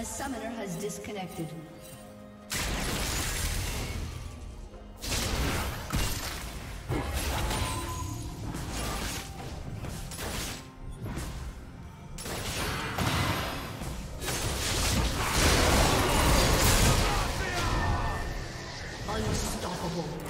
A summoner has disconnected. Unstoppable.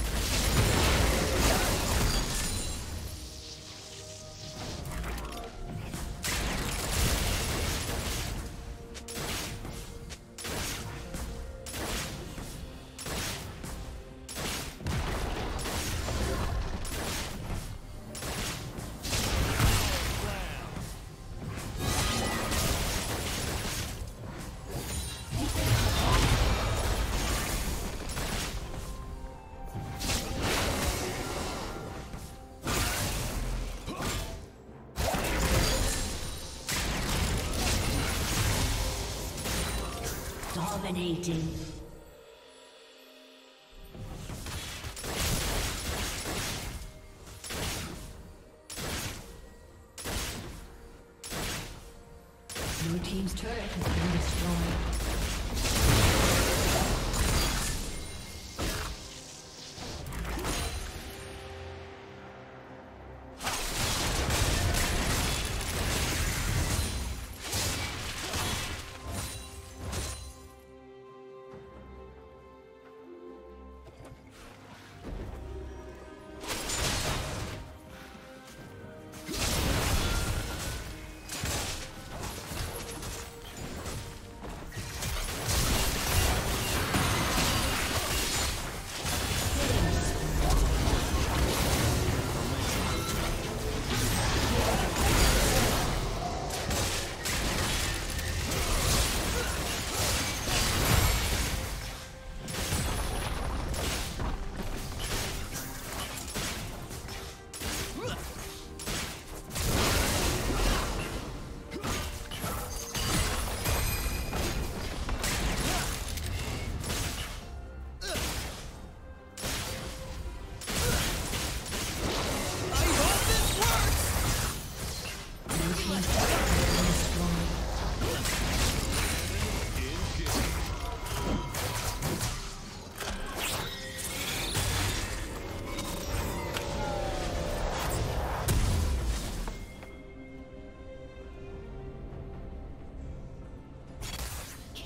Dominating.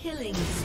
Killing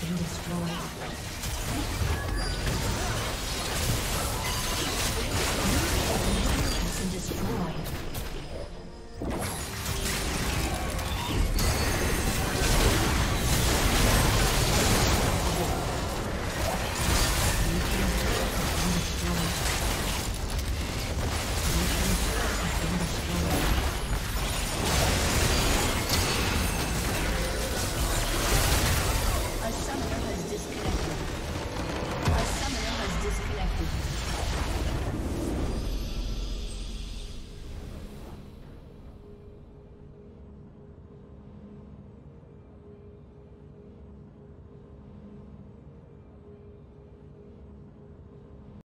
been destroyed.